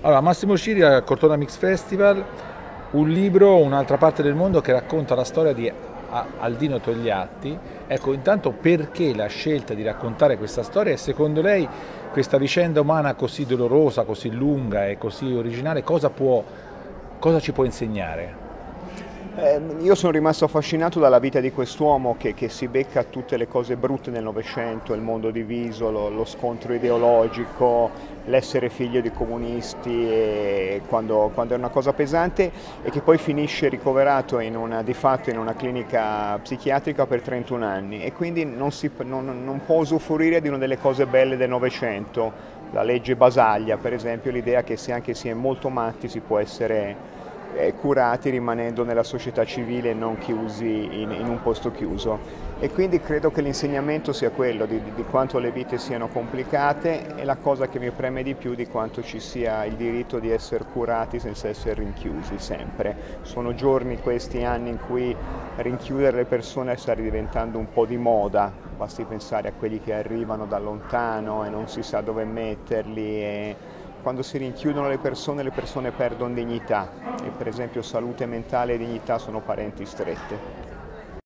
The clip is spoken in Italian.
Allora, Massimo Ciri al Cortona Mix Festival, un libro, un'altra parte del mondo che racconta la storia di Aldino Togliatti. Ecco, intanto perché la scelta di raccontare questa storia e secondo lei questa vicenda umana così dolorosa, così lunga e così originale, cosa, può, cosa ci può insegnare? Eh, io sono rimasto affascinato dalla vita di quest'uomo che, che, si becca tutte le cose brutte nel Novecento, il mondo diviso, lo, lo scontro ideologico, l'essere figlio di comunisti quando, quando, è una cosa pesante e che poi finisce ricoverato una, di fatto in una clinica psichiatrica per 31 anni. E quindi non, si, non, non può usufruire di una delle cose belle del Novecento, la legge Basaglia per esempio, l'idea che se anche si è molto matti si può essere curati rimanendo nella società civile e non chiusi in, in, un posto chiuso. E quindi credo che l'insegnamento sia quello di, di, quanto le vite siano complicate e la cosa che mi preme di più di quanto ci sia il diritto di essere curati senza essere rinchiusi sempre. Sono giorni, questi anni in cui rinchiudere le persone sta diventando un po' di moda, basti pensare a quelli che arrivano da lontano e non si sa dove metterli. E quando si rinchiudono le persone le persone perdono dignità e per esempio salute mentale e dignità sono parenti strette.